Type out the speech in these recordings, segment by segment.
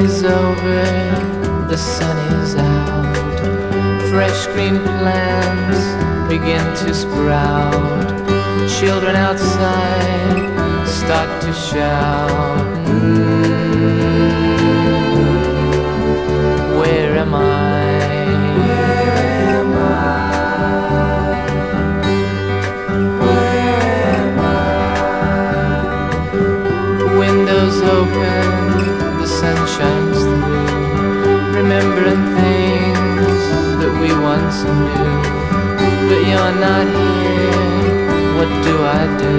is over, the sun is out. Fresh green plants begin to sprout. Children outside start to shout. You're not here, what do I do?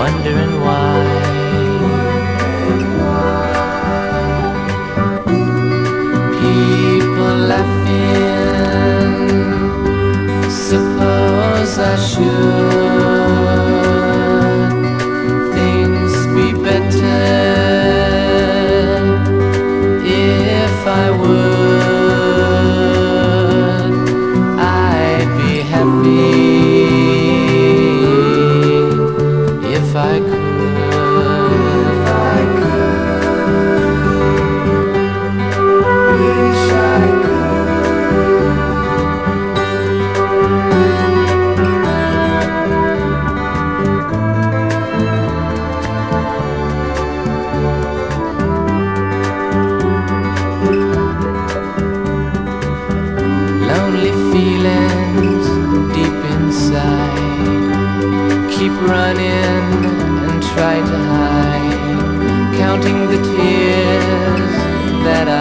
Wondering why. People laughing. Suppose I should. run in and try to hide, counting the tears that I.